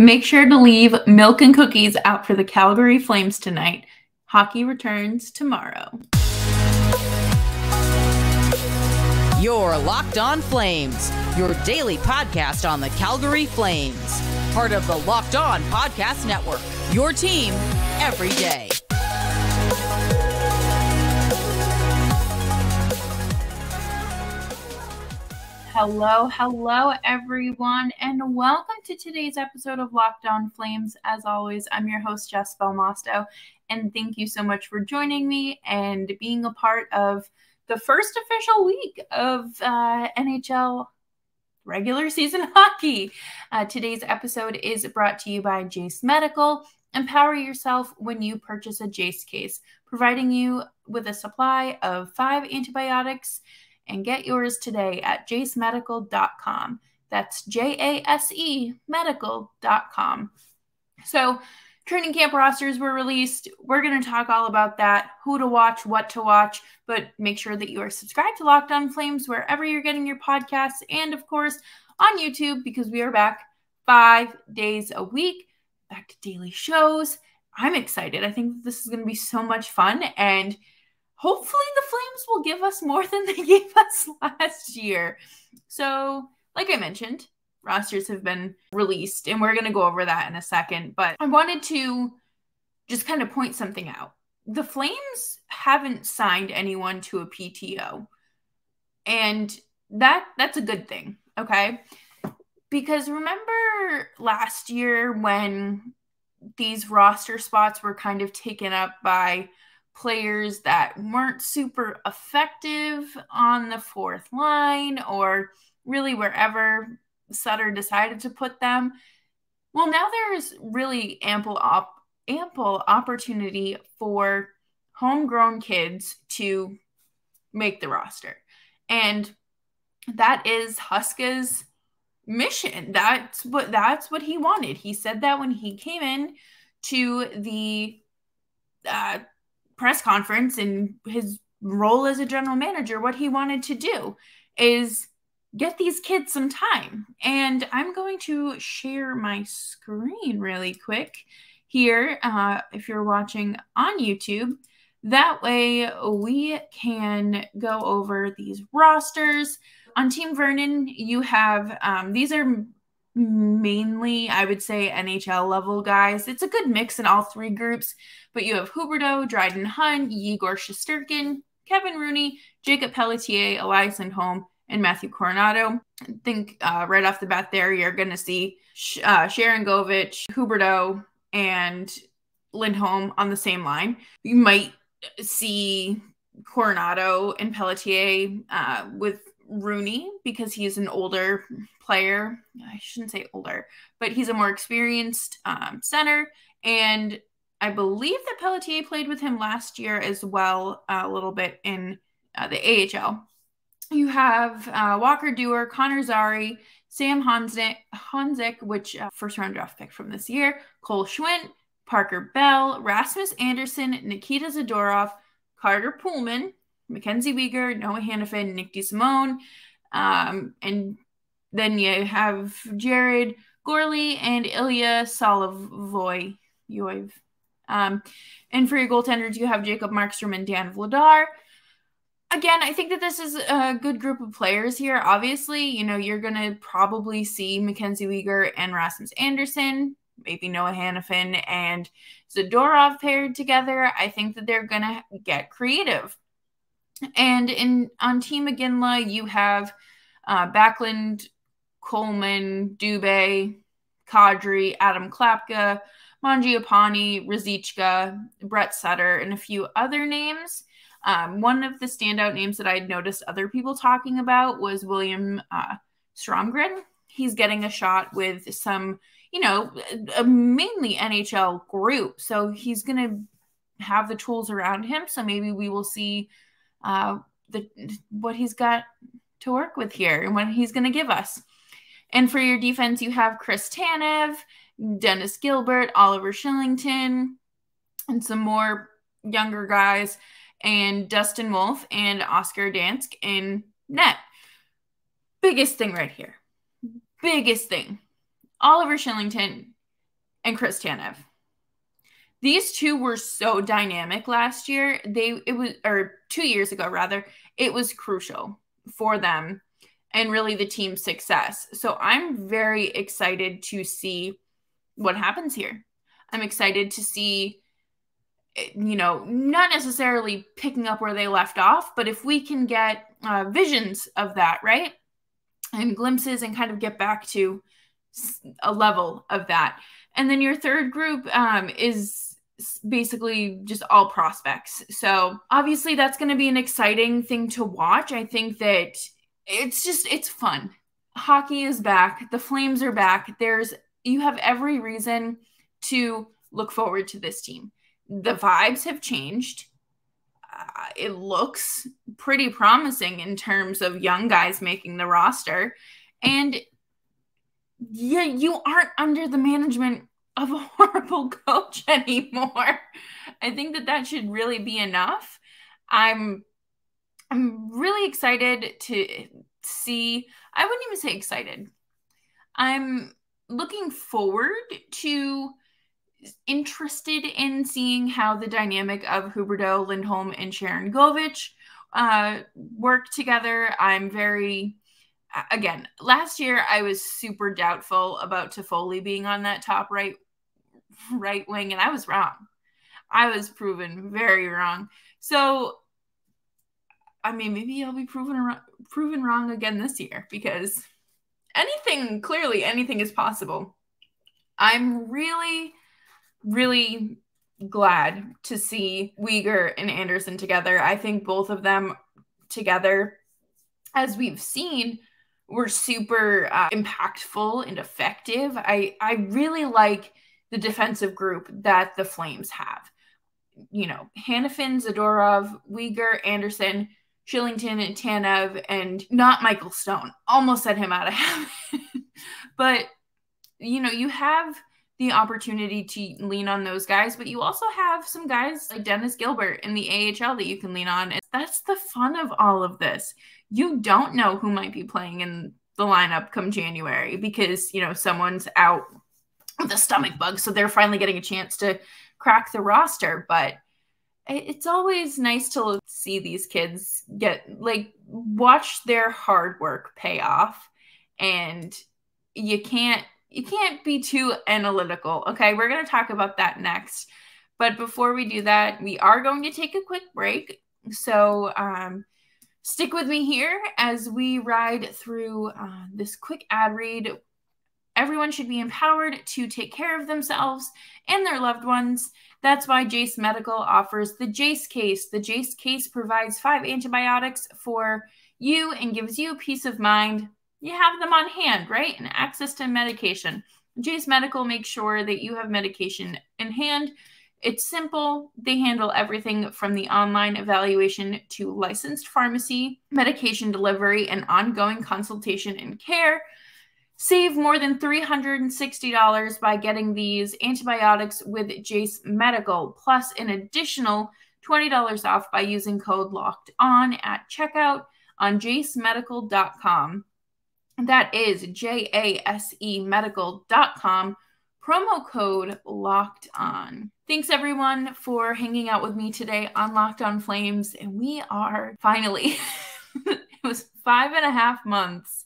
Make sure to leave milk and cookies out for the Calgary Flames tonight. Hockey returns tomorrow. Your Locked On Flames, your daily podcast on the Calgary Flames. Part of the Locked On Podcast Network. Your team every day. Hello, hello, everyone, and welcome to today's episode of Locked On Flames. As always, I'm your host, Jess Belmosto, and thank you so much for joining me and being a part of the first official week of uh, NHL regular season hockey. Uh, today's episode is brought to you by Jase Medical. Empower yourself when you purchase a Jase case, providing you with a supply of five antibiotics and get yours today at jasemedical.com. That's J A S E medical.com. So, training camp rosters were released. We're going to talk all about that, who to watch, what to watch, but make sure that you are subscribed to Locked On Flames wherever you're getting your podcasts and, of course, on YouTube because we are back five days a week, back to daily shows. I'm excited. I think this is going to be so much fun and hopefully the Flames will give us more than they gave us last year. So, like I mentioned, rosters have been released, and we're going to go over that in a second. But I wanted to just kind of point something out. The Flames haven't signed anyone to a PTO, and that that's a good thing. Okay, because remember last year when these roster spots were kind of taken up by players that weren't super effective on the fourth line or really wherever Sutter decided to put them. Well, now there's really ample op- ample opportunity for homegrown kids to make the roster. And that is Huska's mission. That's what that's what he wanted. He said that when he came in to the uh, press conference and his role as a general manager, what he wanted to do is get these kids some time. And I'm going to share my screen really quick here uh, if you're watching on YouTube. That way we can go over these rosters. On Team Vernon, you have um, these are mainly, I would say, NHL level guys. It's a good mix in all three groups, but you have Huberdeau, Dryden Hunt, Igor Shesterkin, Kevin Rooney, Jakob Pelletier, Elias Lindholm, and Matthew Coronato. I think uh, right off the bat there, you're going to see uh, Sharangovich, Huberdeau, and Lindholm on the same line. You might see Coronato and Pelletier uh, with Rooney because he's an older player. I shouldn't say older, but he's a more experienced um, center. And I believe that Pelletier played with him last year as well, uh, a little bit in uh, the AHL. You have uh, Walker Duehr, Connor Zary, Sam Honzek, Honzek which uh, first round draft pick from this year, Cole Schwindt, Parker Bell, Rasmus Andersson, Nikita Zadorov, Carter Pullman, Mackenzie Weegar, Noah Hanifin, Nick DeSimone. Um, and then you have Jarrod Gourley and Ilya Solovyov. Um, and for your goaltenders, you have Jacob Markstrom and Dan Vladar. Again, I think that this is a good group of players here. Obviously, you know, you're going to probably see Mackenzie Weegar and Rasmus Andersson, maybe Noah Hanifin and Zadorov paired together. I think that they're going to get creative. And in on Team Iginla, you have uh, Backlund, Coleman, Dubé, Kadri, Adam Klapka, Mangiapane, Ruzicka, Brett Sutter, and a few other names. Um, one of the standout names that I'd noticed other people talking about was William uh, Stromgren. He's getting a shot with some, you know, a mainly NHL group. So he's going to have the tools around him. So maybe we will see uh, the what he's got to work with here and what he's going to give us. And for your defense, you have Chris Tanev, Dennis Gilbert, Oliver Kylington, and some more younger guys, and Dustin Wolf and Oscar Dansk in net. Biggest thing right here. Biggest thing. Oliver Kylington and Chris Tanev. These two were so dynamic last year. They it was or 2 years ago rather. It was crucial for them and really the team's success. So I'm very excited to see what happens here. I'm excited to see you know, not necessarily picking up where they left off, but if we can get uh, visions of that, right? And glimpses and kind of get back to a level of that. And then your third group um, is basically just all prospects. So obviously that's going to be an exciting thing to watch. I think that it's just, it's fun. Hockey is back. The Flames are back. There's, you have every reason to look forward to this team the vibes have changed. Uh, it looks pretty promising in terms of young guys making the roster. And yeah, you aren't under the management of a horrible coach anymore. I think that that should really be enough. I'm I'm really excited to see. I wouldn't even say excited. I'm looking forward to interested in seeing how the dynamic of Huberdeau, Lindholm, and Sharangovich uh, work together. I'm very, again, last year I was super doubtful about Toffoli being on that top right right wing, and I was wrong. I was proven very wrong. So, I mean, maybe I'll be proven proven wrong again this year because anything, clearly, anything is possible. I'm really really glad to see Weegar and Andersson together. I think both of them together, as we've seen, were super uh, impactful and effective. I I really like the defensive group that the Flames have. You know, Hanifin, Zadorov, Weegar, Andersson, Kylington, and Tanev, and not Michael Stone. Almost set him out of heaven. but you know, you have the opportunity to lean on those guys, but you also have some guys like Dennis Gilbert in the AHL that you can lean on. And that's the fun of all of this. You don't know who might be playing in the lineup come January because, you know, someone's out a stomach bug. So they're finally getting a chance to crack the roster. But it's always nice to see these kids get like watch their hard work pay off. And you can't you can't be too analytical. Okay, we're going to talk about that next. But before we do that, we are going to take a quick break. So um, stick with me here as we ride through uh, this quick ad read. Everyone should be empowered to take care of themselves and their loved ones. That's why Jase Medical offers the Jase case. The Jase case provides five antibiotics for you and gives you peace of mind you have them on hand, right? And access to medication. Jase Medical makes sure that you have medication in hand. It's simple. They handle everything from the online evaluation to licensed pharmacy, medication delivery, and ongoing consultation and care. Save more than $360 by getting these antibiotics with Jase Medical, plus an additional $20 off by using code LOCKED ON at checkout on jasemedical.com. That is J A S E medical.com. Promo code locked on. Thanks everyone for hanging out with me today on Locked On Flames. And we are finally, it was five and a half months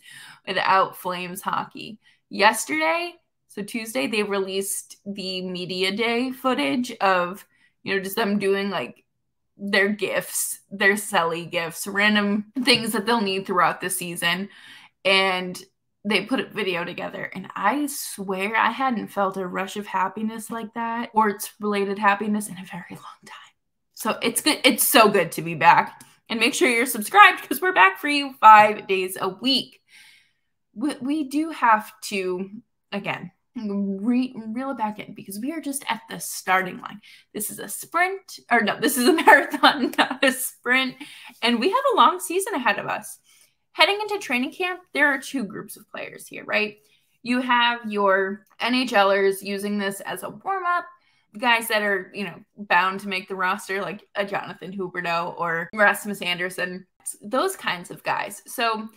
without Flames hockey. Yesterday, so Tuesday, they released the media day footage of, you know, just them doing like their gifts, their Selly gifts, random things that they'll need throughout the season. And they put a video together and i swear i hadn't felt a rush of happiness like that or it's related happiness in a very long time. So it's good it's so good to be back. And make sure you're subscribed because we're back for you five days a week we, we do have to again re- reel it back in because we are just at the starting line this is a sprint or no this is a marathon not a sprint and we have a long season ahead of us heading into training camp, there are two groups of players here, right? You have your NHLers using this as a warm up, guys that are, you know, bound to make the roster, like a Jonathan Huberdeau or Rasmus Andersson, those kinds of guys. So,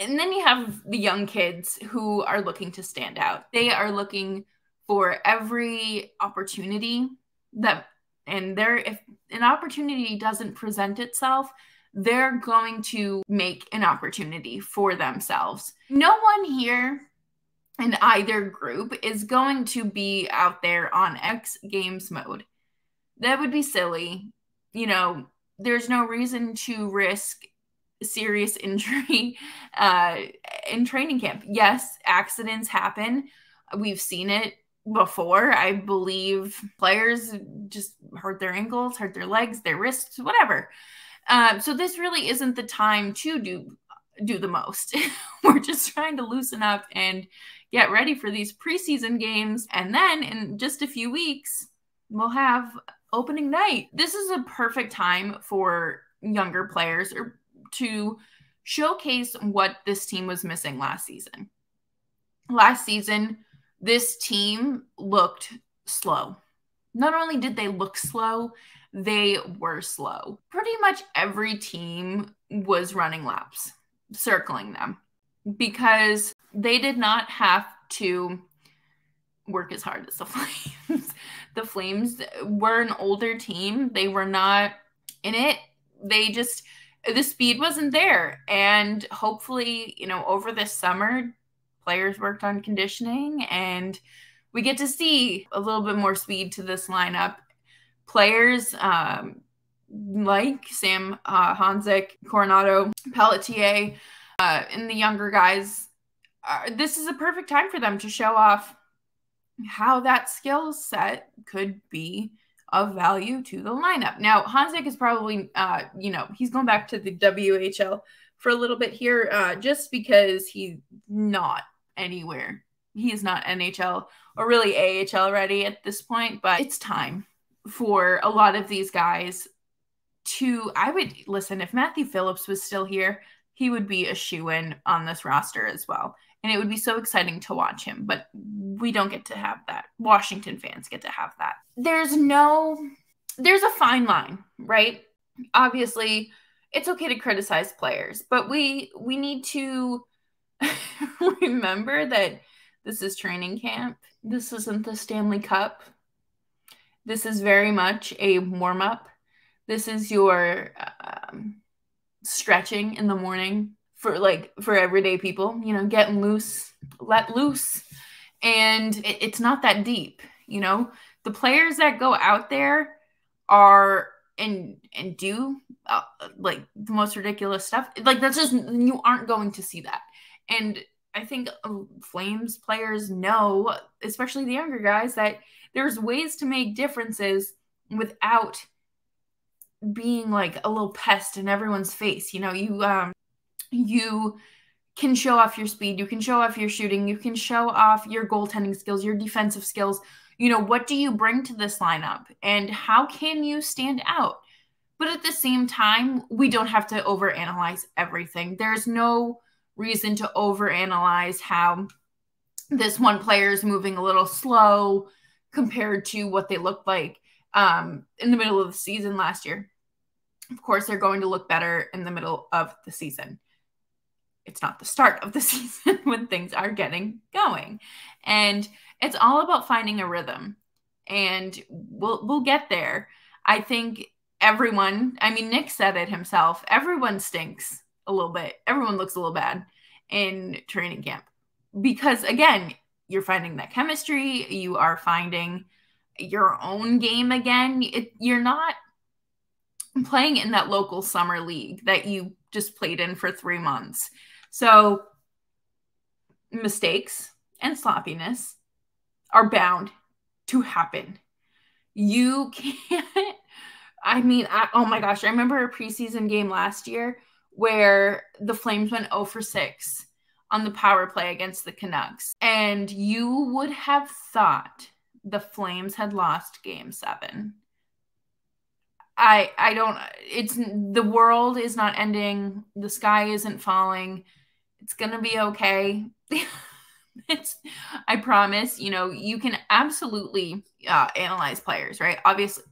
and then you have the young kids who are looking to stand out. They are looking for every opportunity that and there if an opportunity doesn't present itself they're going to make an opportunity for themselves. No one here in either group is going to be out there on x games mode. That would be silly. You know there's no reason to risk serious injury uh, in training camp. Yes, accidents happen. We've seen it before. I believe players just hurt their ankles, hurt their legs, their wrists, whatever. Um, so this really isn't the time to do do the most. We're just trying to loosen up and get ready for these preseason games, and then in just a few weeks we'll have opening night. This is a perfect time for younger players or to showcase what this team was missing last season. Last season, this team looked slow. Not only did they look slow, they were slow. Pretty much every team was running laps, circling them, because they did not have to work as hard as the Flames. the Flames were an older team. They were not in it. They just the speed wasn't there. And hopefully, you know, over this summer, players worked on conditioning and we get to see a little bit more speed to this lineup. Players um, like Sam uh, Honzek, Coronato, Pelletier, uh, and the younger guys, uh, this is a perfect time for them to show off how that skill set could be of value to the lineup. Now, Honzek is probably, uh, you know, he's going back to the WHL for a little bit here uh, just because he's not anywhere. He is not NHL or really AHL ready at this point, but it's time for a lot of these guys to. I would listen if Matthew Phillips was still here, he would be a shoe in on this roster as well and it would be so exciting to watch him but we don't get to have that. Washington fans get to have that. There's no there's a fine line right? Obviously it's okay to criticize players but we we need to remember that this is training camp. This isn't the stanley cup. This is very much a warm up this is your um, stretching in the morning for like for everyday people, you know, getting loose, let loose. And it, it's not that deep, you know. The players that go out there are and and do uh, like the most ridiculous stuff. Like that's just you aren't going to see that. And I think uh, Flames players know, especially the younger guys, that there's ways to make differences without being like a little pest in everyone's face. You know, you um you can show off your speed, you can show off your shooting, you can show off your goaltending skills, your defensive skills. You know, what do you bring to this lineup and how can you stand out? But at the same time, we don't have to overanalyze everything. There's no reason to overanalyze how this one player is moving a little slow compared to what they looked like um, in the middle of the season last year. Of course, they're going to look better in the middle of the season it's not the start of the season when things are getting going. And it's all about finding a rhythm. And we'll we'll get there. I think everyone, I mean Nick said it himself, everyone stinks a little bit. Everyone looks a little bad in training camp. Because again, you're finding that chemistry, you are finding your own game again. It, you're not playing in that local summer league that you just played in for 3 months so mistakes and sloppiness are bound to happen. You can't, I mean, I, oh my gosh, I remember a preseason game last year where the Flames went 0 for 6 on the power play against the Canucks. And you would have thought the Flames had lost game seven. I I don't it's the world is not ending, the sky isn't falling it's going to be okay. it's I promise, you know, you can absolutely uh, analyze players, right? Obviously,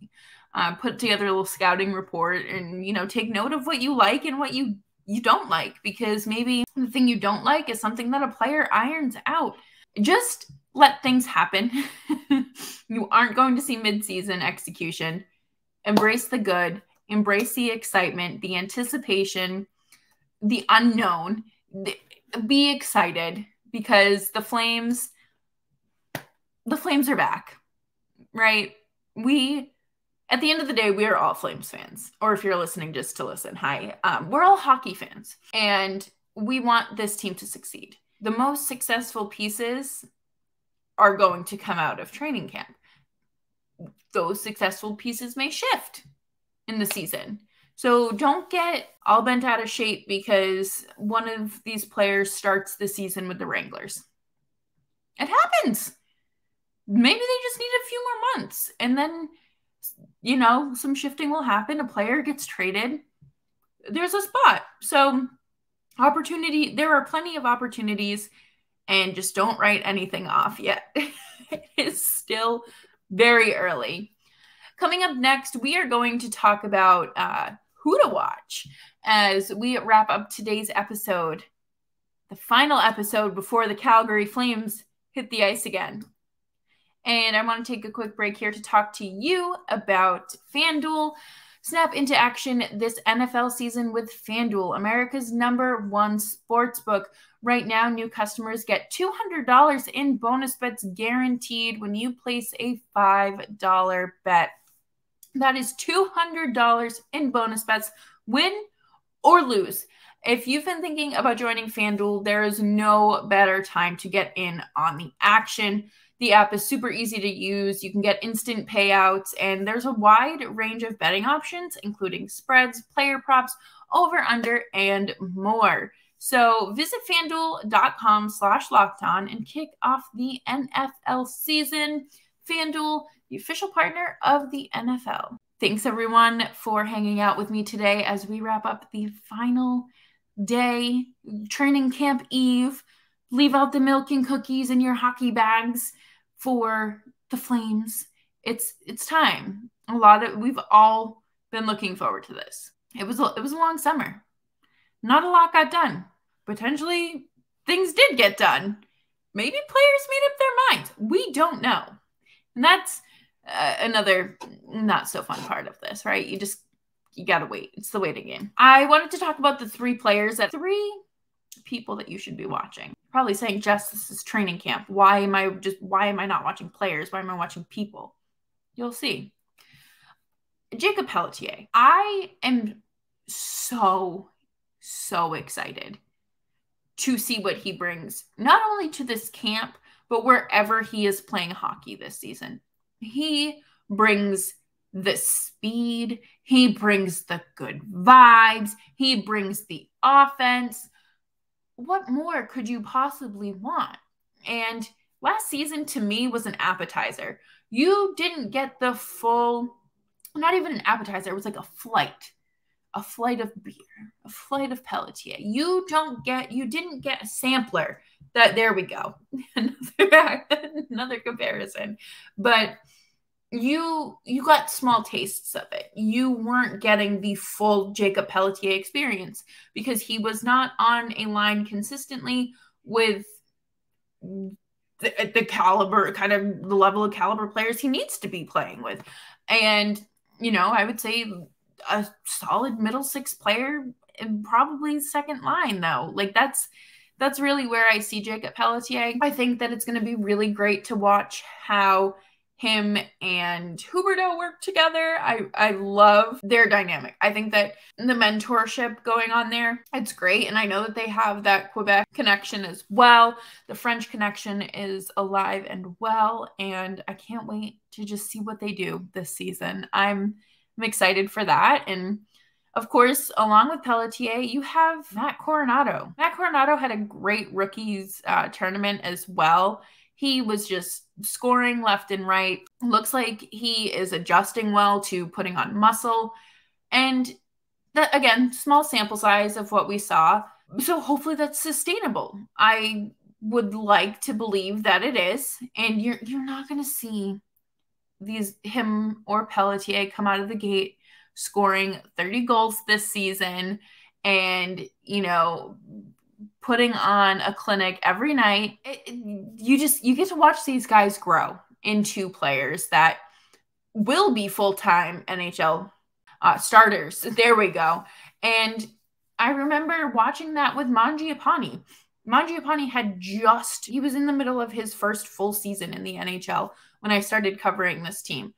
uh, put together a little scouting report and you know take note of what you like and what you you don't like because maybe the thing you don't like is something that a player irons out just let things happen. you aren't going to see midseason execution. Embrace the good, embrace the excitement, the anticipation, the unknown. Be excited because the Flames the Flames are back. Right? We at the end of the day, we are all Flames fans. Or if you're listening just to listen, hi. Um, we're all hockey fans. And we want this team to succeed. The most successful pieces are going to come out of training camp. Those successful pieces may shift in the season. So don't get all bent out of shape because one of these players starts the season with the Wranglers. It happens. Maybe they just need a few more months and then you know, some shifting will happen. A player gets traded. There's a spot. So opportunity there are plenty of opportunities and just don't write anything off yet. it's still very early. Coming up next, we are going to talk about uh, who to watch as we wrap up today's episode, the final episode before the Calgary Flames hit the ice again. And I want to take a quick break here to talk to you about FanDuel. Snap into action this NFL season with FanDuel, America's number one sports book. Right now, new customers get $200 in bonus bets guaranteed when you place a $5 bet. That is $200 in bonus bets, win or lose. If you've been thinking about joining FanDuel, there is no better time to get in on the action. The app is super easy to use. You can get instant payouts, and there's a wide range of betting options, including spreads, player props, over, under, and more. So visit fanduel.com slash locked on and kick off the NFL season. FanDuel, the official partner of the NFL. Thanks everyone for hanging out with me today as we wrap up the final day, training camp eve. Leave out the milk and cookies in your hockey bags for the Flames. It's it's time. A lot of we've all been looking forward to this. It was it was a long summer. Not a lot got done. Potentially things did get done. Maybe players made up their minds. We don't know. And that's uh, another not so fun part of this, right? You just you got to wait. It's the waiting game. I wanted to talk about the three players that three people that you should be watching. Probably saying, this is training camp. Why am I just, why am I not watching players? Why am I watching people? You'll see. Jakob Pelletier. I am so, so excited to see what he brings, not only to this camp, but wherever he is playing hockey this season. He brings the speed, he brings the good vibes, he brings the offense what more could you possibly want? And last season to me was an appetizer. You didn't get the full, not even an appetizer, it was like a flight, a flight of beer, a flight of Pelletier. You don't get, you didn't get a sampler. That there we go. another, comparison. But you you got small tastes of it. You weren't getting the full Jakob Pelletier experience because he was not on a line consistently with the, the caliber kind of the level of caliber players he needs to be playing with. And you know, I would say a solid middle six player and probably second line though. Like that's that's really where I see Jakob Pelletier. I think that it's going to be really great to watch how him and Huberdeau work together. I I love their dynamic. I think that the mentorship going on there, it's great. And I know that they have that Quebec connection as well. The French connection is alive and well. And I can't wait to just see what they do this season. I'm I'm excited for that. And of course, along with Pelletier, you have Matt Coronato. Matt Coronato had a great rookies uh, tournament as well. He was just scoring left and right. Looks like he is adjusting well to putting on muscle. And that, again, small sample size of what we saw. So hopefully that's sustainable. I would like to believe that it is. And you're you're not gonna see these him or Pelletier come out of the gate scoring 30 goals this season and you know putting on a clinic every night. It, you just you get to watch these guys grow into players that will be full-time NHL uh, starters. There we go. And I remember watching that with Mangiapane. Mangiapane had just he was in the middle of his first full season in the NHL when I started covering this team.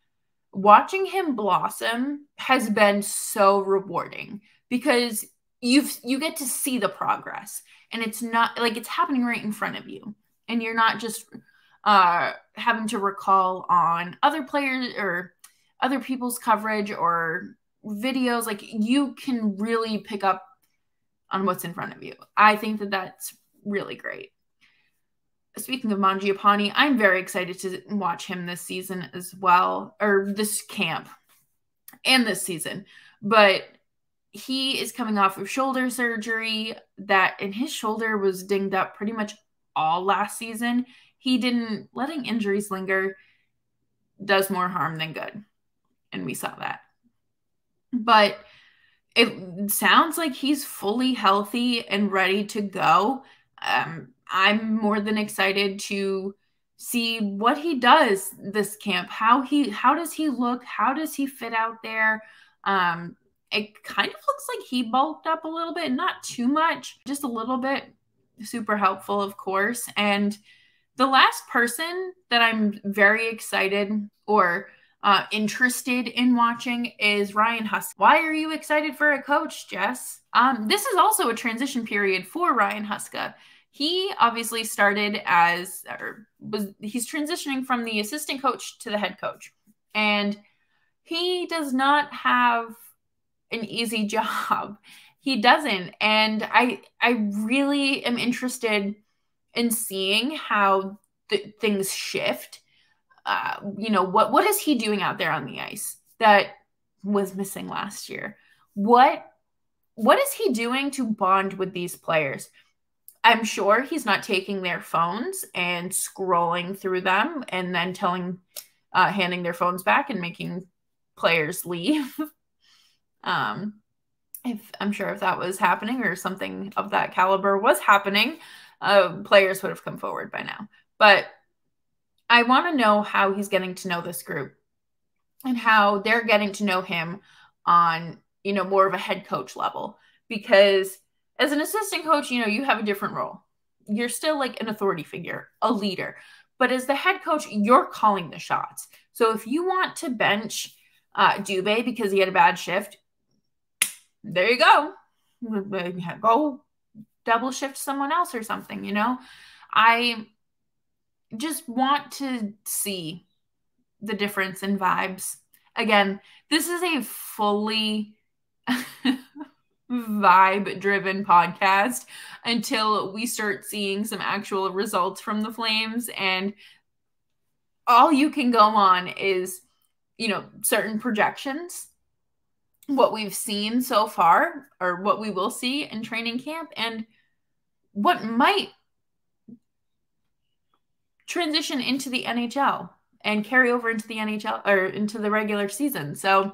Watching him blossom has been so rewarding because you've you get to see the progress and it's not like it's happening right in front of you and you're not just uh having to recall on other players or other people's coverage or videos. Like you can really pick up on what's in front of you. I think that that's really great speaking of mangiapane i'm very excited to watch him this season as well or this camp and this season but he is coming off of shoulder surgery that and his shoulder was dinged up pretty much all last season. He didn't letting injuries linger does more harm than good. And we saw that. But it sounds like he's fully healthy and ready to go. Um, I'm more than excited to see what he does this camp. How he how does he look? How does he fit out there? Um, it kind of looks like he bulked up a little bit, not too much, just a little bit. Super helpful, of course. And the last person that I'm very excited or uh, interested in watching is Ryan Huska. Why are you excited for a coach, Jess? Um, this is also a transition period for Ryan Huska. He obviously started as, or was, he's transitioning from the assistant coach to the head coach. And he does not have an easy job. He doesn't. And I I really am interested in seeing how the, things shift. Uh, you know, what what is he doing out there on the ice that was missing last year? What what is he doing to bond with these players? I'm sure he's not taking their phones and scrolling through them and then telling, uh, handing their phones back and making players leave. Um, if I'm sure if that was happening or something of that caliber was happening, uh, players would have come forward by now. But I want to know how he's getting to know this group and how they're getting to know him on, you know, more of a head coach level. Because as an assistant coach, you know, you have a different role. You're still like an authority figure, a leader. But as the head coach, you're calling the shots. So if you want to bench uh, Dubé because he had a bad shift, there you go. Go double shift someone else or something, you know? I just want to see the difference in vibes. Again, this is a fully vibe driven podcast until we start seeing some actual results from the Flames. And all you can go on is, you know, certain projections what we've seen so far or what we will see in training camp and what might transition into the NHL and carry over into the NHL or into the regular season. So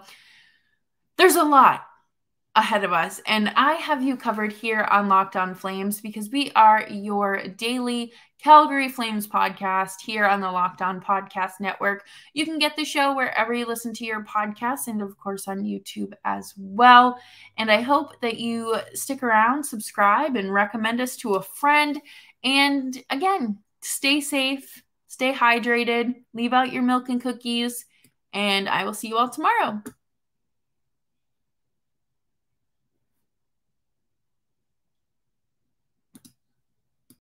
there's a lot ahead of us. And I have you covered here on Locked On Flames because we are your daily Calgary Flames podcast here on the Locked On Podcast Network. You can get the show wherever you listen to your podcasts and, of course, on YouTube as well. And I hope that you stick around, subscribe, and recommend us to a friend. And again, stay safe, stay hydrated, leave out your milk and cookies, and I will see you all tomorrow.